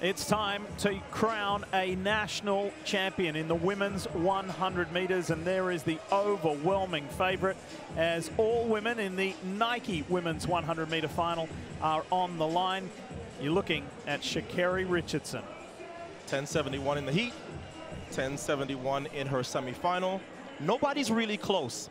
It's time to crown a national champion in the women's 100 metres, and there is the overwhelming favourite as all women in the Nike women's 100 metre final are on the line. You're looking at Sha'Carri Richardson. 1071 in the heat, 1071 in her semifinal. Nobody's really close.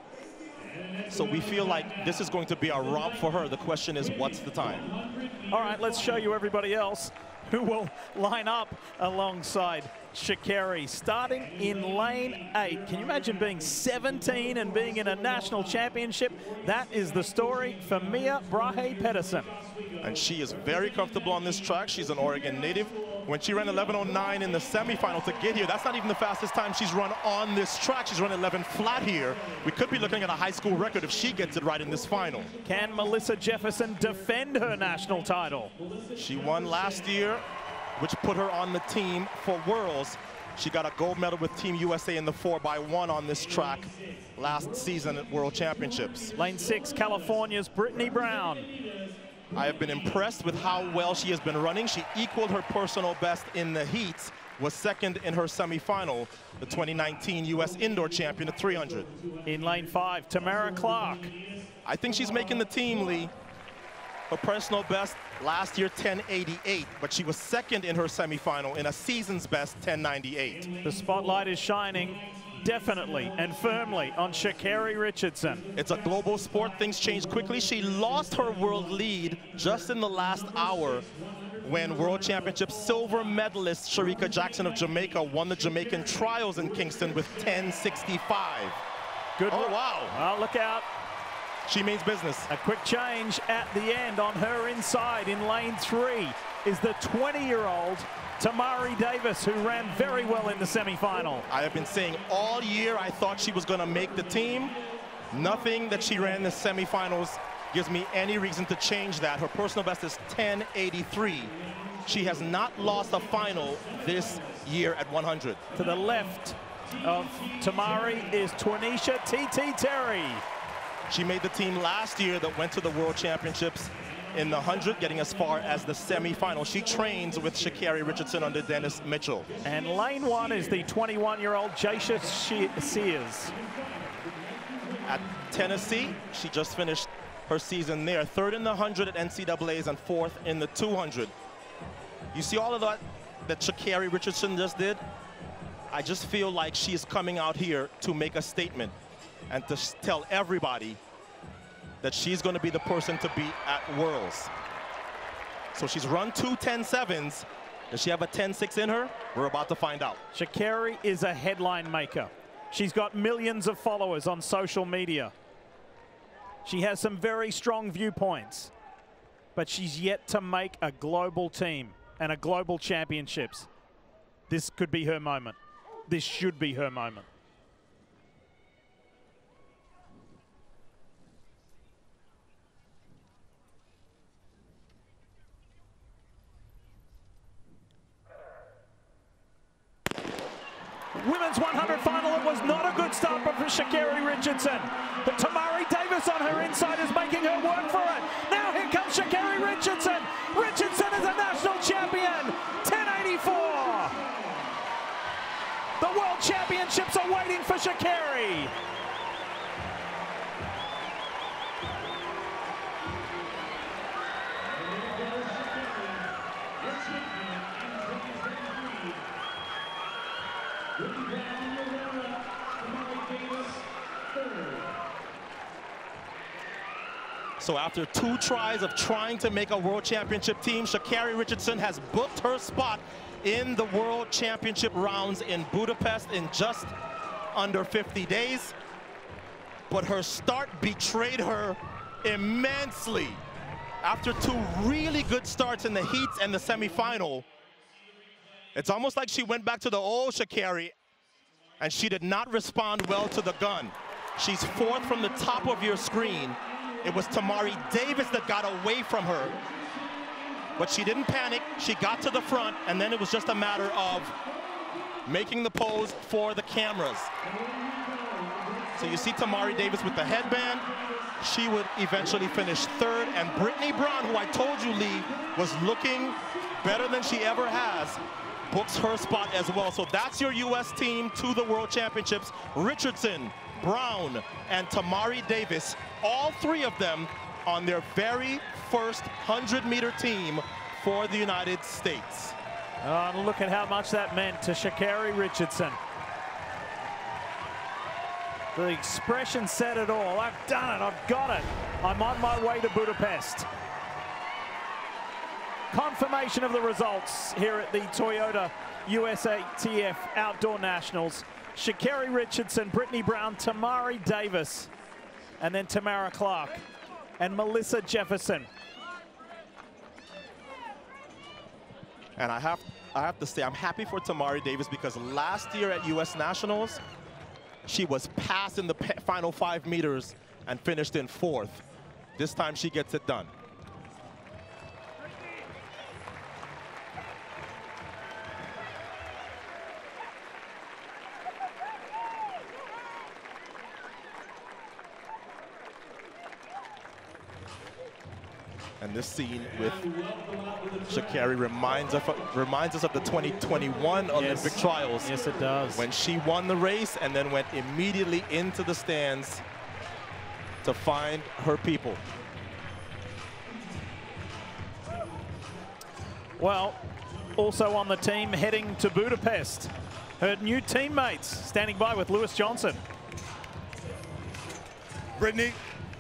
So we feel like this is going to be a romp for her. The question is, what's the time? All right, let's show you everybody else who will line up alongside Sha'Carri, starting in lane eight. Can you imagine being 17 and being in a national championship? That is the story for Mia Brahe Pedersen. And she is very comfortable on this track. She's an Oregon native. When she ran 11.09 in the semifinal to get here, that's not even the fastest time she's run on this track. She's run 11 flat here. We could be looking at a high school record if she gets it right in this final. Can Melissa Jefferson defend her national title? She won last year, which put her on the team for Worlds. She got a gold medal with Team USA in the 4x1 on this track last season at World Championships. Lane 6, California's Brittany Brown. I have been impressed with how well she has been running. She equaled her personal best in the heats, was second in her semifinal, the 2019 U.S. Indoor Champion at 300. In lane five, Tamara Clark. I think she's making the team, Lee. Her personal best last year, 1088, but she was second in her semifinal in a season's best, 1098. The spotlight is shining definitely and firmly on Sha'Carri Richardson. It's a global sport. Things change quickly. She lost her world lead just in the last hour when World Championship silver medalist Shericka Jackson of Jamaica won the Jamaican trials in Kingston with 10.65. Good. Oh, wow. Well, look out. She means business. A quick change at the end on her inside in lane three is the 20-year-old Tamari Davis, who ran very well in the semifinal. I have been saying all year I thought she was going to make the team. Nothing that she ran in the semifinals gives me any reason to change that. Her personal best is 1083. She has not lost a final this year at 100. To the left of Tamari is Twanisha TT Terry. She made the team last year that went to the World Championships in the 100, getting as far as the semifinal. She trains with Sha'Carri Richardson under Dennis Mitchell. And lane one is the 21-year-old Jacious Sears. At Tennessee, she just finished her season there. Third in the 100 at NCAAs and fourth in the 200. You see all of that that Sha'Carri Richardson just did? I just feel like she is coming out here to make a statement and to tell everybody that she's going to be the person to beat at Worlds. So she's run two 10-7s. Does she have a 10-6 in her? We're about to find out. Sha'Carri is a headline maker. She's got millions of followers on social media. She has some very strong viewpoints, but she's yet to make a global team and a global championships. This could be her moment. This should be her moment. Women's 100 final, it was not a good start for Sha'Carri Richardson. But Tamari Davis on her inside is making her work for it. Now here comes Sha'Carri Richardson. Richardson is a national champion. 1084. The World Championships are waiting for Sha'Carri. So after two tries of trying to make a world championship team, Sha'Carri Richardson has booked her spot in the world championship rounds in Budapest in just under 50 days. But her start betrayed her immensely. After two really good starts in the heats and the semifinal, it's almost like she went back to the old Sha'Carri and she did not respond well to the gun. She's fourth from the top of your screen. It was Tamari Davis that got away from her. But she didn't panic. She got to the front, and then it was just a matter of making the pose for the cameras. So you see Tamari Davis with the headband. she would eventually finish third. And Brittany Brown, who I told you, Lee, was looking better than she ever has, books her spot as well. So that's your U.S. team to the World Championships. Richardson, Brown, and Tamari Davis, all three of them on their very first 100-meter team for the United States. And look at how much that meant to Sha'Carri Richardson. The expression said it all. I've done it. I've got it. I'm on my way to Budapest. Confirmation of the results here at the Toyota USATF Outdoor Nationals. Sha'Carri Richardson, Brittany Brown, Tamari Davis, and then Tamara Clark and Melissa Jefferson. And I have, I have to say, I'm happy for Tamari Davis because last year at U.S. Nationals, she was passed in the final five meters and finished in fourth. This time she gets it done. And this scene with Sha'Carri reminds, of, reminds us of the 2021 yes. Olympic trials. Yes, it does. When she won the race and then went immediately into the stands to find her people. Well, also on the team heading to Budapest, her new teammates standing by with Lewis Johnson. Brittany,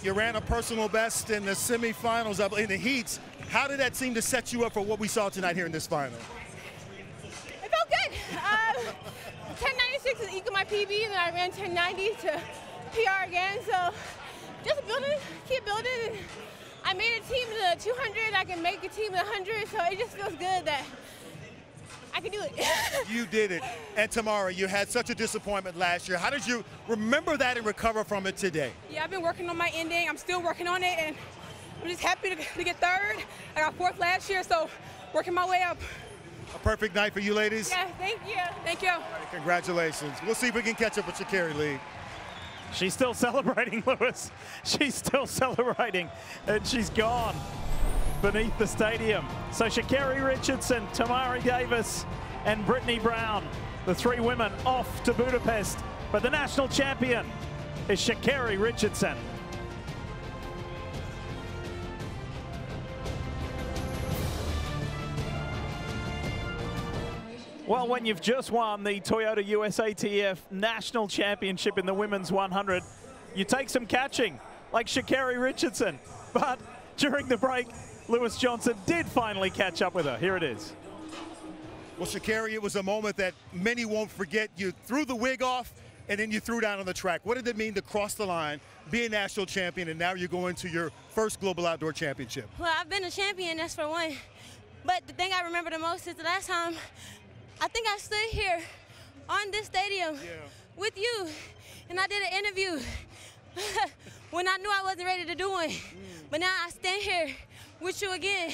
you ran a personal best in the semifinals, up in the heats. How did that seem to set you up for what we saw tonight here in this final? It felt good. Um, 1096 is equal my PB, and then I ran 1090 to PR again. So just building, keep building. I made a team in the 200. I can make a team in the 100. So it just feels good that I can do it. you did it. And Tamara, you had such a disappointment last year. How did you remember that and recover from it today? Yeah, I've been working on my ending. I'm still working on it, and I'm just happy to, to get third. I got fourth last year, so working my way up. A perfect night for you ladies. Yeah, thank you. Thank you. Right, congratulations. We'll see if we can catch up with Sha'Carri Lee. She's still celebrating, Lewis. She's still celebrating, and she's gone beneath the stadium. So Sha'Carri Richardson, Tamari Davis, and Brittany Brown, the three women off to Budapest. But the national champion is Sha'Carri Richardson. Well, when you've just won the Toyota USATF National Championship in the Women's 100, you take some catching, like Sha'Carri Richardson. But during the break, Lewis Johnson did finally catch up with her. Here it is. Well, Sha'Carri, it was a moment that many won't forget. You threw the wig off, and then you threw down on the track. What did it mean to cross the line, be a national champion, and now you're going to your first Global Outdoor Championship? Well, I've been a champion, that's for one. But the thing I remember the most is the last time I think I stood here on this stadium yeah. with you, and I did an interview when I knew I wasn't ready to do one. Mm. But now I stand here with you again,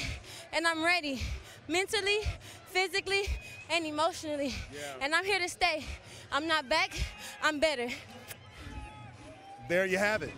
and I'm ready mentally, physically, and emotionally. Yeah. And I'm here to stay. I'm not back, I'm better. There you have it.